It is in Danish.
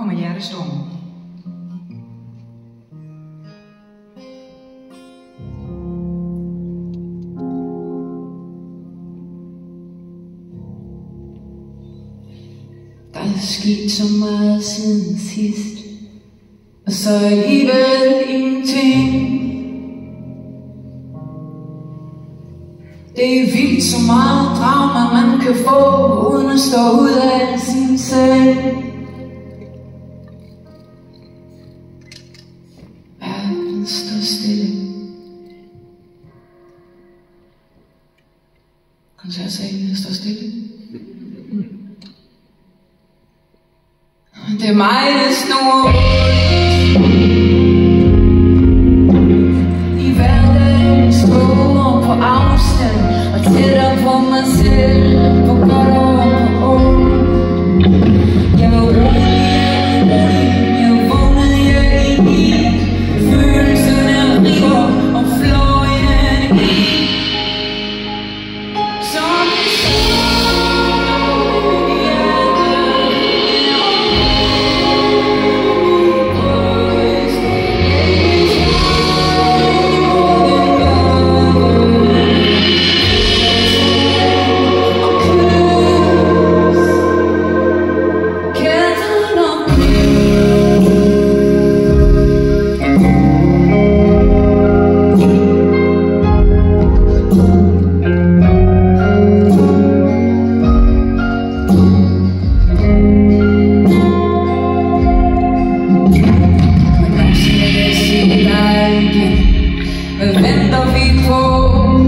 kommer hjertestormen. Der er sket så meget siden sidst, og så alligevel ingenting. Det er vildt så meget drama man kan få, uden at stå ud af sin seng. Koncertsalen står stille. Det er mig, der snor I hverdagens tåger på afstand Og tættere på mig selv And the people.